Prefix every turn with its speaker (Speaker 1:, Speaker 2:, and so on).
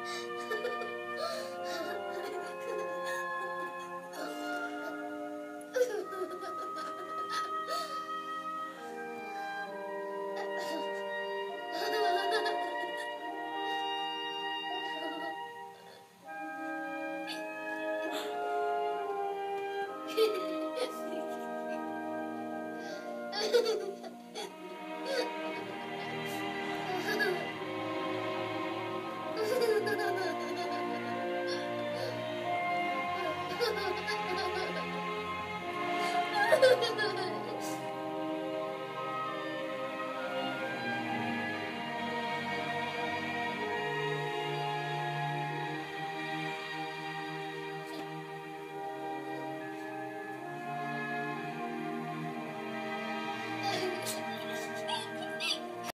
Speaker 1: Ha ha ha. ハハハハ!